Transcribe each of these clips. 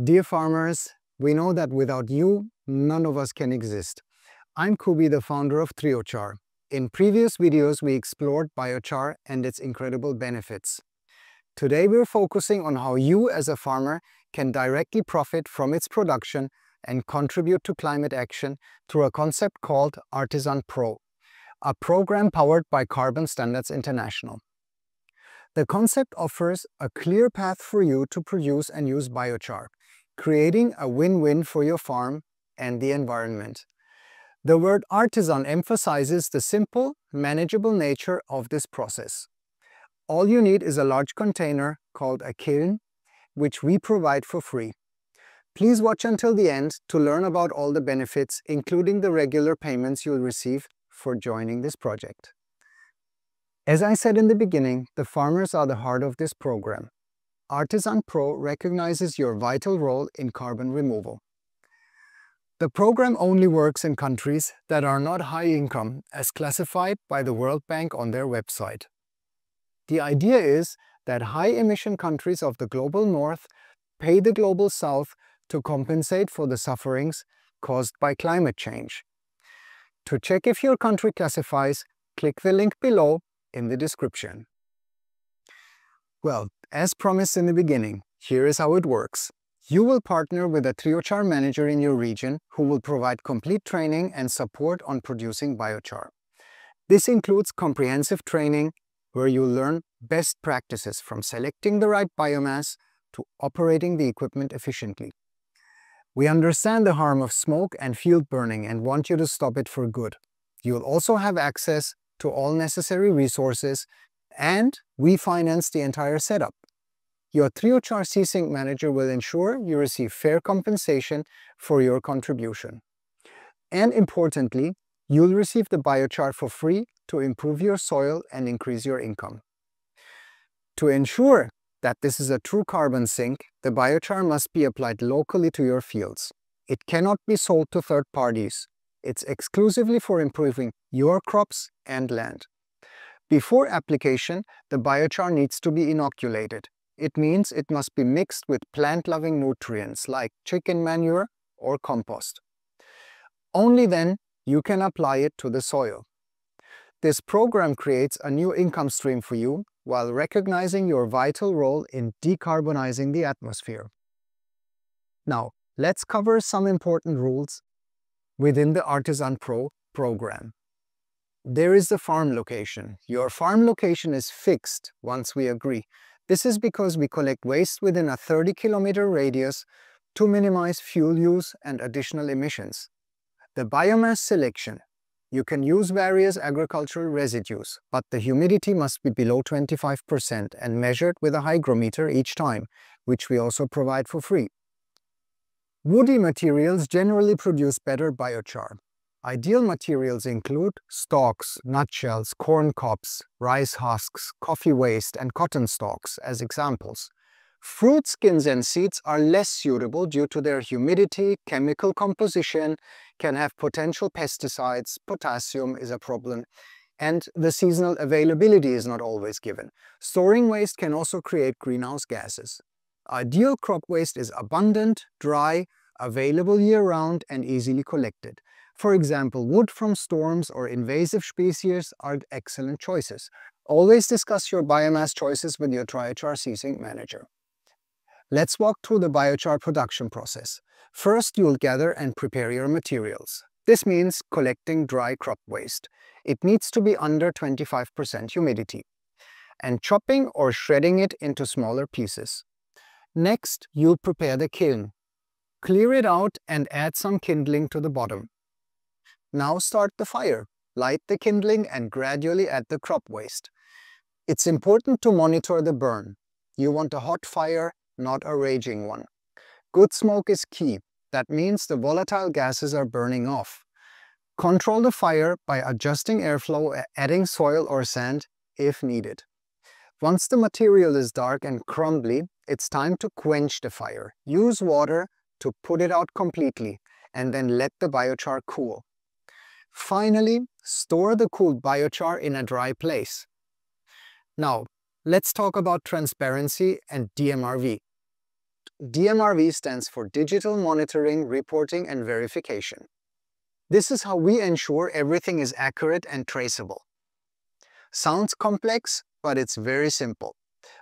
Dear farmers, we know that without you, none of us can exist. I'm Kubi, the founder of Triochar. In previous videos, we explored biochar and its incredible benefits. Today, we're focusing on how you as a farmer can directly profit from its production and contribute to climate action through a concept called Artisan Pro, a program powered by Carbon Standards International. The concept offers a clear path for you to produce and use biochar, creating a win-win for your farm and the environment. The word artisan emphasizes the simple, manageable nature of this process. All you need is a large container called a kiln, which we provide for free. Please watch until the end to learn about all the benefits, including the regular payments you'll receive for joining this project. As I said in the beginning, the farmers are the heart of this program. Artisan Pro recognizes your vital role in carbon removal. The program only works in countries that are not high income as classified by the World Bank on their website. The idea is that high emission countries of the global north pay the global south to compensate for the sufferings caused by climate change. To check if your country classifies, click the link below in the description. Well, as promised in the beginning, here is how it works. You will partner with a Triochar manager in your region who will provide complete training and support on producing biochar. This includes comprehensive training where you learn best practices from selecting the right biomass to operating the equipment efficiently. We understand the harm of smoke and field burning and want you to stop it for good. You'll also have access to all necessary resources and we finance the entire setup. Your Triochar C-Sink manager will ensure you receive fair compensation for your contribution. And importantly, you'll receive the biochar for free to improve your soil and increase your income. To ensure that this is a true carbon sink, the biochar must be applied locally to your fields. It cannot be sold to third parties. It's exclusively for improving your crops and land. Before application, the biochar needs to be inoculated. It means it must be mixed with plant-loving nutrients like chicken manure or compost. Only then you can apply it to the soil. This program creates a new income stream for you while recognizing your vital role in decarbonizing the atmosphere. Now, let's cover some important rules within the Artisan Pro program. There is the farm location. Your farm location is fixed once we agree. This is because we collect waste within a 30 kilometer radius to minimize fuel use and additional emissions. The biomass selection you can use various agricultural residues, but the humidity must be below 25% and measured with a hygrometer each time, which we also provide for free. Woody materials generally produce better biochar. Ideal materials include stalks, nutshells, corn cobs, rice husks, coffee waste and cotton stalks as examples. Fruit skins and seeds are less suitable due to their humidity, chemical composition, can have potential pesticides, potassium is a problem, and the seasonal availability is not always given. Storing waste can also create greenhouse gases. Ideal crop waste is abundant, dry, available year-round and easily collected. For example, wood from storms or invasive species are excellent choices. Always discuss your biomass choices with your Triochar C-Sink manager. Let's walk through the biochar production process. First, you'll gather and prepare your materials. This means collecting dry crop waste. It needs to be under 25% humidity. And chopping or shredding it into smaller pieces. Next, you'll prepare the kiln. Clear it out and add some kindling to the bottom. Now start the fire. Light the kindling and gradually add the crop waste. It's important to monitor the burn. You want a hot fire not a raging one. Good smoke is key. That means the volatile gases are burning off. Control the fire by adjusting airflow, adding soil or sand if needed. Once the material is dark and crumbly, it's time to quench the fire. Use water to put it out completely and then let the biochar cool. Finally, store the cooled biochar in a dry place. Now, let's talk about transparency and DMRV. DMRV stands for Digital Monitoring, Reporting and Verification. This is how we ensure everything is accurate and traceable. Sounds complex, but it's very simple.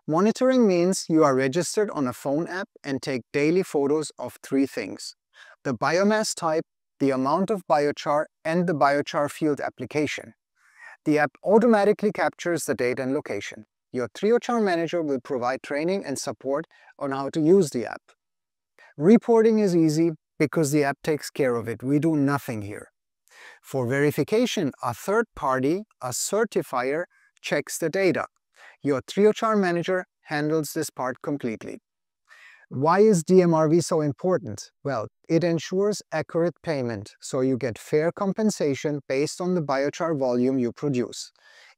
Monitoring means you are registered on a phone app and take daily photos of three things. The biomass type, the amount of biochar, and the biochar field application. The app automatically captures the date and location. Your Triochar manager will provide training and support on how to use the app. Reporting is easy because the app takes care of it. We do nothing here. For verification, a third party, a certifier, checks the data. Your Triochar manager handles this part completely. Why is DMRV so important? Well, it ensures accurate payment, so you get fair compensation based on the biochar volume you produce.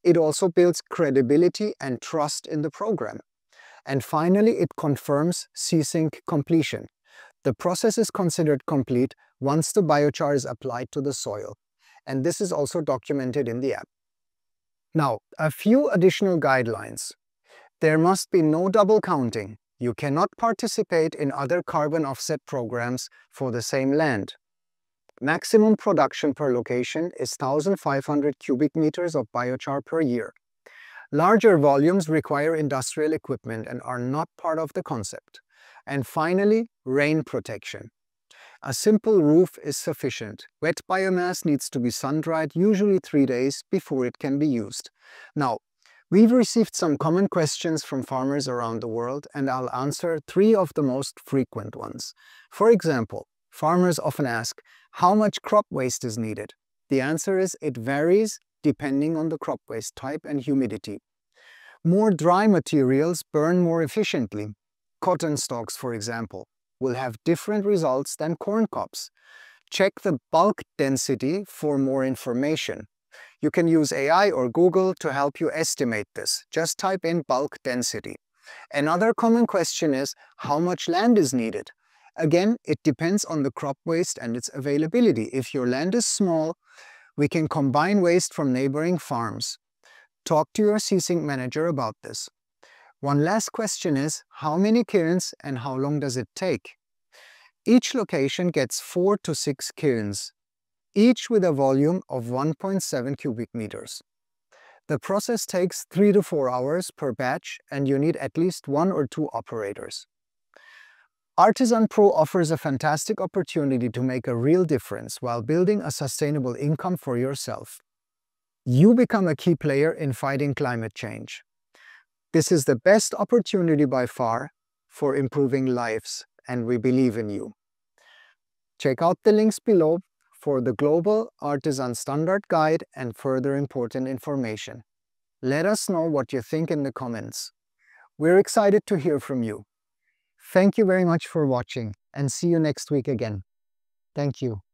It also builds credibility and trust in the program. And finally, it confirms CSink completion. The process is considered complete once the biochar is applied to the soil. And this is also documented in the app. Now, a few additional guidelines. There must be no double counting. You cannot participate in other carbon offset programs for the same land. Maximum production per location is 1,500 cubic meters of biochar per year. Larger volumes require industrial equipment and are not part of the concept. And finally, rain protection. A simple roof is sufficient. Wet biomass needs to be sun-dried usually three days before it can be used. Now, We've received some common questions from farmers around the world and I'll answer three of the most frequent ones. For example, farmers often ask, how much crop waste is needed? The answer is it varies depending on the crop waste type and humidity. More dry materials burn more efficiently. Cotton stalks, for example, will have different results than corn cobs. Check the bulk density for more information. You can use AI or Google to help you estimate this. Just type in bulk density. Another common question is, how much land is needed? Again, it depends on the crop waste and its availability. If your land is small, we can combine waste from neighboring farms. Talk to your CSink manager about this. One last question is, how many kilns and how long does it take? Each location gets 4 to 6 kilns each with a volume of 1.7 cubic meters. The process takes 3 to 4 hours per batch and you need at least one or two operators. Artisan Pro offers a fantastic opportunity to make a real difference while building a sustainable income for yourself. You become a key player in fighting climate change. This is the best opportunity by far for improving lives and we believe in you. Check out the links below for the Global Artisan Standard Guide and further important information. Let us know what you think in the comments. We're excited to hear from you. Thank you very much for watching and see you next week again. Thank you.